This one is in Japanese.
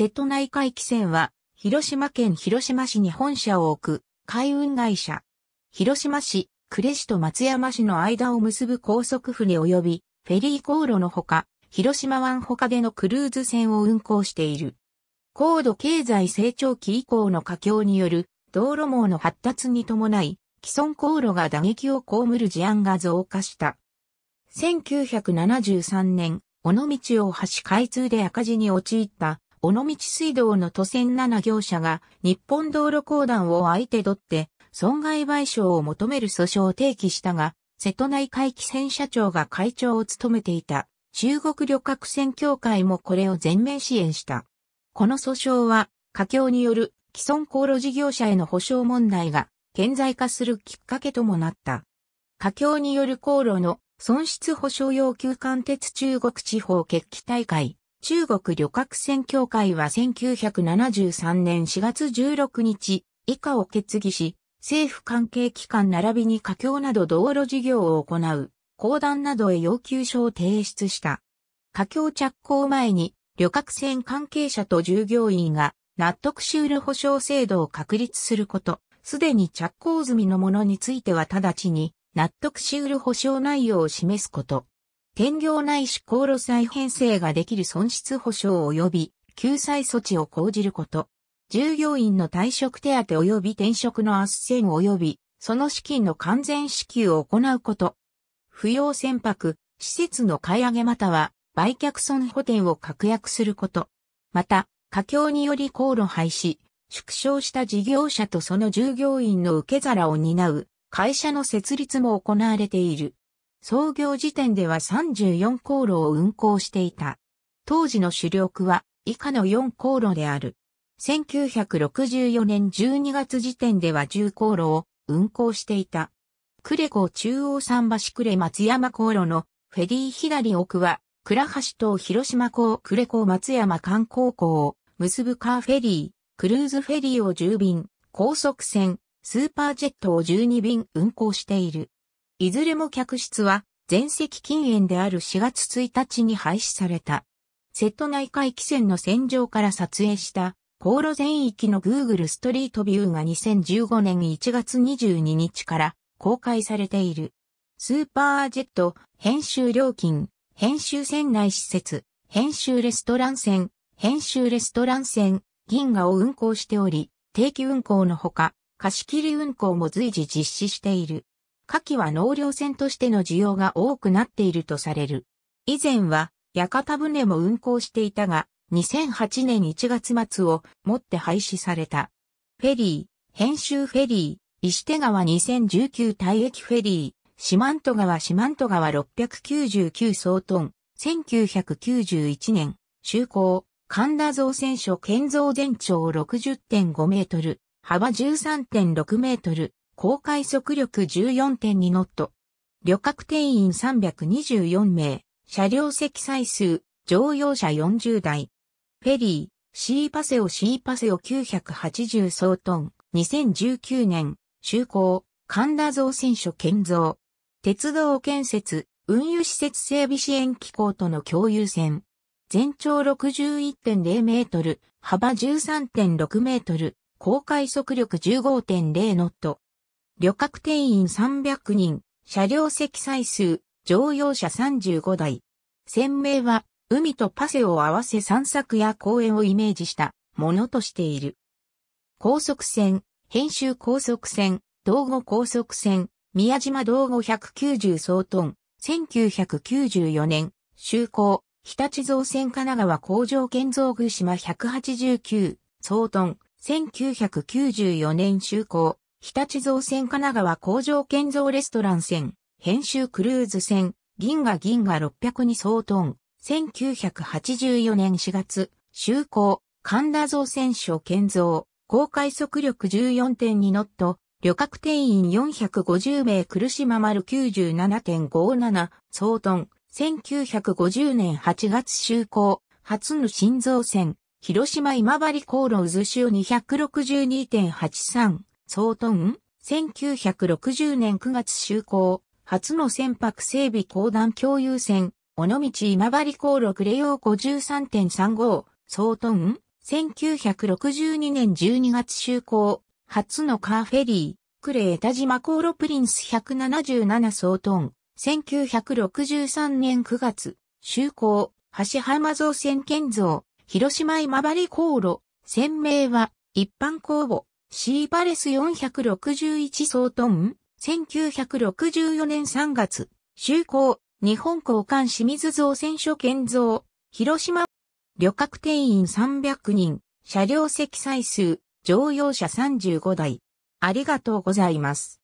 瀬戸内海汽船は、広島県広島市に本社を置く海運会社。広島市、呉市と松山市の間を結ぶ高速船及びフェリー航路のほか、広島湾他でのクルーズ船を運航している。高度経済成長期以降の佳境による道路網の発達に伴い、既存航路が打撃を被る事案が増加した。1973年、尾道大橋開通で赤字に陥った尾道水道の都線7業者が日本道路公団を相手取って損害賠償を求める訴訟を提起したが、瀬戸内海汽船社長が会長を務めていた中国旅客船協会もこれを全面支援した。この訴訟は、佳境による既存航路事業者への保証問題が顕在化するきっかけともなった。佳境による航路の損失保証要求貫徹中国地方決起大会、中国旅客船協会は1973年4月16日以下を決議し、政府関係機関並びに佳境など道路事業を行う、公団などへ要求書を提出した。佳境着工前に旅客船関係者と従業員が納得シュール保証制度を確立すること、すでに着工済みのものについては直ちに納得しうる保証内容を示すこと。転業ないし航路再編成ができる損失保証及び救済措置を講じること。従業員の退職手当及び転職の斡旋及びその資金の完全支給を行うこと。不要船舶、施設の買い上げまたは売却損補填を確約すること。また、佳境により航路廃止、縮小した事業者とその従業員の受け皿を担う会社の設立も行われている。創業時点では34航路を運行していた。当時の主力は以下の4航路である。1964年12月時点では10航路を運行していた。呉港中央桟橋呉松山航路のフェリー左奥は倉橋と広島港呉港松山観光港を結ぶカーフェリー、クルーズフェリーを10便、高速船、スーパージェットを12便運航している。いずれも客室は全席禁煙である4月1日に廃止された。瀬戸内海汽船の戦場から撮影した航路全域の Google ストリートビューが2015年1月22日から公開されている。スーパージェット、編集料金、編集船内施設、編集レストラン船、編集レストラン船、銀河を運行しており、定期運行のほか、貸切運行も随時実施している。下記は納涼船としての需要が多くなっているとされる。以前は屋形船も運行していたが、2008年1月末をもって廃止された。フェリー、編集フェリー、石手川2019大駅フェリー、四万十川四万十川699総トン、1991年、就航、神田造船所建造全長60.5メートル、幅13.6メートル、公開速力14.2ノット。旅客定員324名、車両積載数、乗用車40台。フェリー、シーパセオシーパセオ980総トン、2019年、就航、神田造船所建造。鉄道建設、運輸施設整備支援機構との共有線。全長61.0メートル、幅13.6メートル、公開速力15.0ノット。旅客定員300人、車両積載数、乗用車35台。船名は、海とパセを合わせ散策や公園をイメージしたものとしている。高速船、編集高速船、道後高速船、宮島道後190総トン、1994年、就航、日立造船神奈川工場建造具島189総トン、1994年就航、日立造船神奈川工場建造レストラン船、編集クルーズ船、銀河銀河602総トン、1984年4月、就航、神田造船所建造、公開速力14.2ノット、旅客定員450名来島丸97.57総トン、1950年8月就航、初の新造船、広島今治航路渦潮262.83総トン、1960年9月就航、初の船舶整備公団共有船、尾道今治航路クレヨー53.35総トン、1962年12月就航、初のカーフェリー、クレータ島航路プリンス177総トン、1963年9月、就航、橋浜造船建造、広島今治航路、船名は、一般公募、シーバレス461総トン、1964年3月、就航、日本交換清水造船所建造、広島、旅客定員300人、車両積載数、乗用車35台。ありがとうございます。